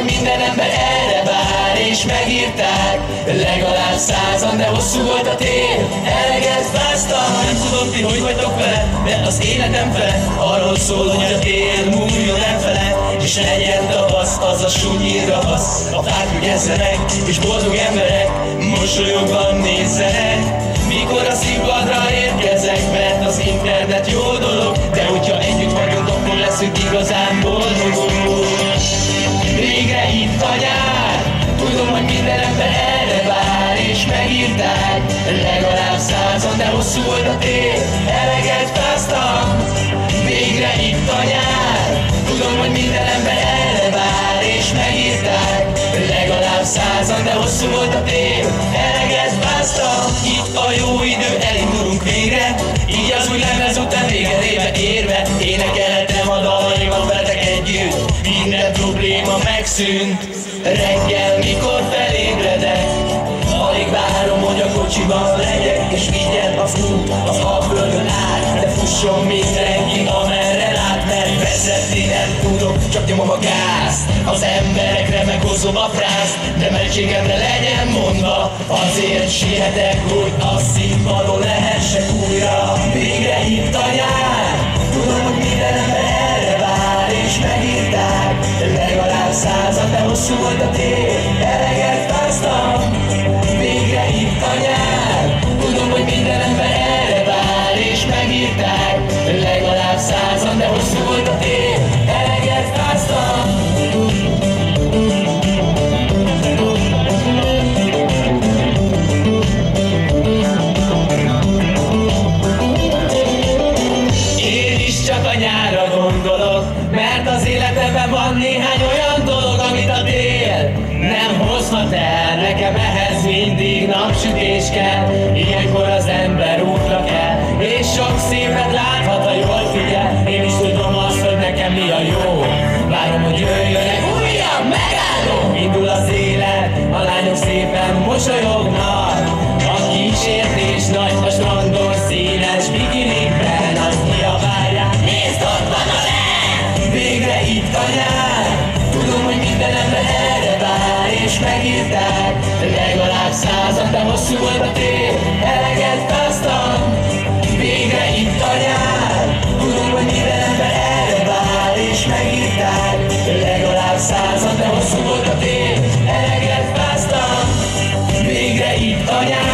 hogy minden ember erre vár És megírták. Legalább százan, de hosszú volt a tél Eleget fáztam Nem tudom ti, hogy vagytok vele De az életem fele Arról szól, hogy a tél múljon elfele És legyen tavasz, az a súnyi ravasz A fák ügyezzenek, és boldog emberek Mosolyogva nézzenek. Mikor a színpadra Ember erre vár És megírták. Legalább százan, de hosszú volt a tél Eleget fáztam Végre itt a nyár. Tudom, hogy minden ember erre vár És megírták. Legalább százan, de hosszú volt a tél Eleget fáztam Itt a jó idő, elindulunk végre. Így az új lemez után végerébe érve. Énekelhetem a dalaimat veletek együtt. Minden probléma megszűnt. Reggel, mikor felébredek kocsiban legyek És vigyen a fut az alföldön át De fusson mindenki, amerre lát Mert vezetni nem tudok, csak nyomom a gázt. Az emberekre meghozom a frászt De mentségemre legyen mondva Azért sietek, hogy a színpadon lehessek újra. Végre itt a nyár Tudom, hogy minden ember erre vár És megírták Legalább század, de hosszú volt a tél Eleget fáztam gondolok Mert az életemben van néhány olyan dolog Amit a tél nem hozhat el. Nekem ehhez mindig napsütés kell Ilyenkor az ember útra kell. És sok szépet láthat, ha jól figyel. Én is tudom azt, hogy nekem mi a jó. Várom, hogy jöjjön egy újabb megálló. Indul az élet, a lányok szépen mosolyognak megírták. Legalább század, de hosszú volt a tél Eleget báztam, végre itt a nyár. Tudom, hogy minden ember erre vár És megírták. Legalább század, de hosszú volt a tél Eleget báztam, végre itt a nyár.